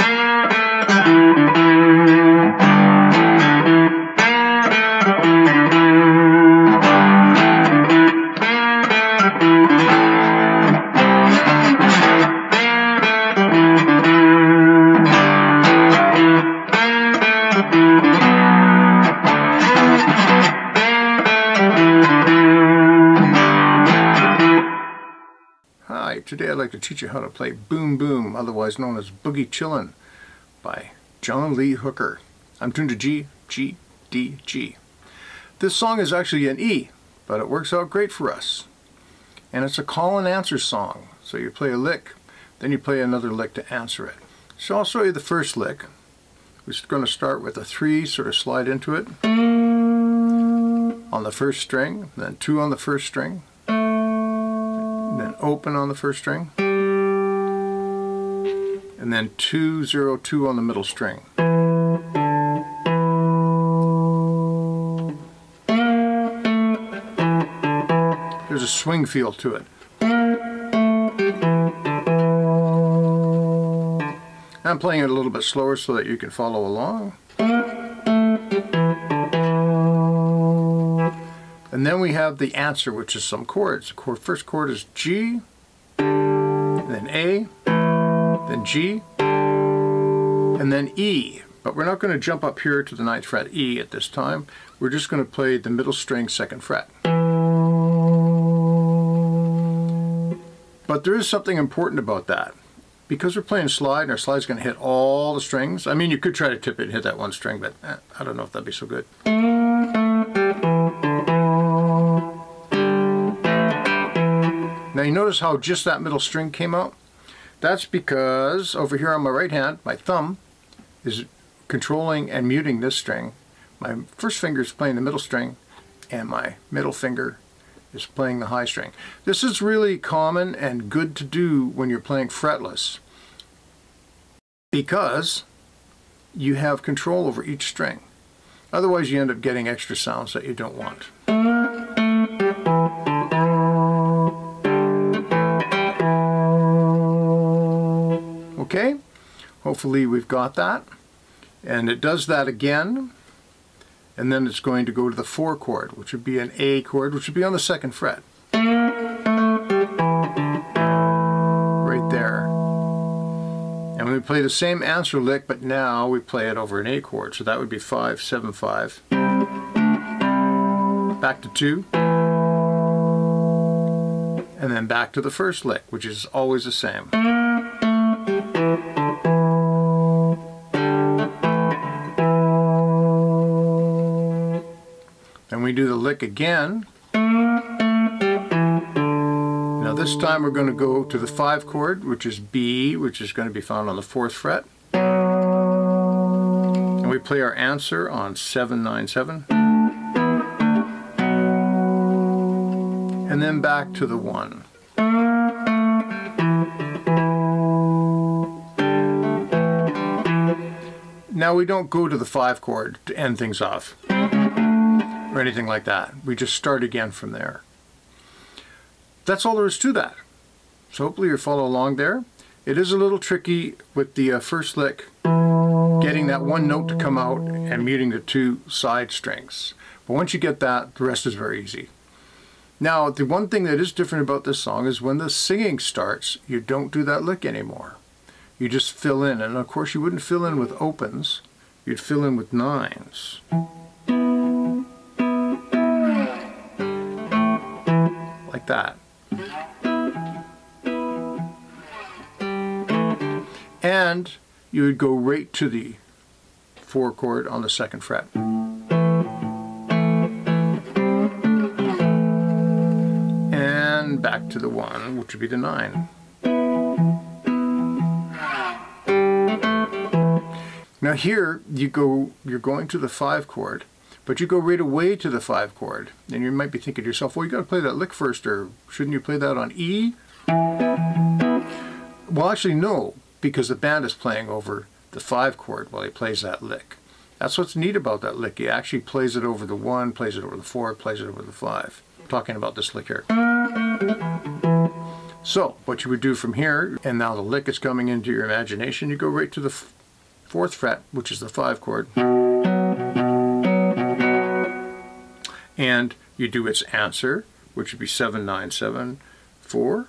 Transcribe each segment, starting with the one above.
Hi, today I'd like to teach you how to play Boom Boom, otherwise known as Boogie Chillin' by John Lee Hooker. I'm tuned to G, G, D, G. This song is actually an E, but it works out great for us. And it's a call and answer song. So you play a lick, then you play another lick to answer it. So I'll show you the first lick. We're going to start with a three, sort of slide into it on the first string, then two on the first string, then open on the first string, and then 202 on the middle string. There's a swing feel to it. I'm playing it a little bit slower so that you can follow along. And then we have the answer, which is some chords. The first chord is G, then A, then G, and then E. But we're not going to jump up here to the ninth fret E at this time. We're just going to play the middle string second fret. But there is something important about that. Because we're playing slide and our slide's going to hit all the strings. I mean, you could try to tip it and hit that one string, but eh, I don't know if that'd be so good. You notice how just that middle string came out? That's because over here on my right hand, my thumb is controlling and muting this string. My first finger is playing the middle string and my middle finger is playing the high string. This is really common and good to do when you're playing fretless because you have control over each string. Otherwise you end up getting extra sounds that you don't want. Hopefully we've got that. And it does that again and then it's going to go to the 4 chord, which would be an A chord, which would be on the second fret. Right there. And we play the same answer lick, but now we play it over an A chord, so that would be 5, 7, 5. Back to 2. And then back to the first lick, which is always the same. Do the lick again. Now this time we're going to go to the 5 chord, which is B, which is going to be found on the 4th fret. And we play our answer on 797. And then back to the 1. Now we don't go to the 5 chord to end things off or anything like that. We just start again from there. That's all there is to that. So hopefully you follow along there. It is a little tricky with the uh, first lick, getting that one note to come out and muting the two side strings. But once you get that, the rest is very easy. Now, the one thing that is different about this song is when the singing starts, you don't do that lick anymore. You just fill in, and of course you wouldn't fill in with opens, you'd fill in with nines. That. And you would go right to the 4 chord on the second fret. And back to the 1, which would be the 9. Now here you go you're going to the 5 chord but you go right away to the five chord, and you might be thinking to yourself, well, you got to play that lick first, or shouldn't you play that on E? Well, actually, no, because the band is playing over the five chord while he plays that lick. That's what's neat about that lick. He actually plays it over the one, plays it over the four, plays it over the five. I'm talking about this lick here. So what you would do from here, and now the lick is coming into your imagination, you go right to the fourth fret, which is the five chord. And you do its answer, which would be 7974.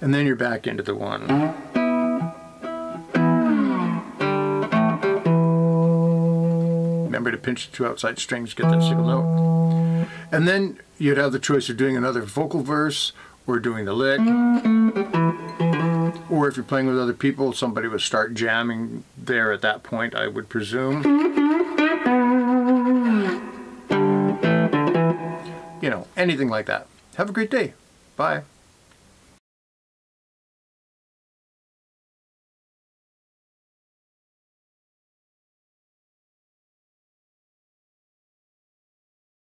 And then you're back into the one. Remember to pinch the two outside strings, to get that single note. And then you'd have the choice of doing another vocal verse or doing the lick. Or if you're playing with other people, somebody would start jamming there at that point, I would presume. You know, anything like that. Have a great day. Bye.